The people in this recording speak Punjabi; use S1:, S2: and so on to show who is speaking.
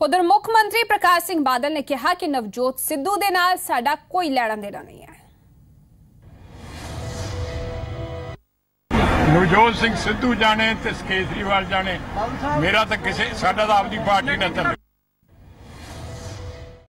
S1: ਉਧਰ ਮੁੱਖ ਮੰਤਰੀ ਪ੍ਰਕਾਸ਼ ਸਿੰਘ ਬਾਦਲ ਨੇ ਕਿਹਾ ਕਿ ਨਵਜੋਤ ਸਿੱਧੂ ਦੇ ਨਾਲ ਸਾਡਾ ਕੋਈ ਲੈਣਾ ਦੇਣਾ ਨਹੀਂ ਹੈ।
S2: ਨਵਜੋਤ ਸਿੰਘ ਸਿੱਧੂ ਜਾਣੇ ਤੇ ਕੇਜਰੀਵਾਲ ਜਾਣੇ, ਮੇਰਾ ਤਾਂ ਕਿਸੇ ਸਾਡਾ ਤਾਂ ਆਪਦੀ ਪਾਰਟੀ ਨਾਲ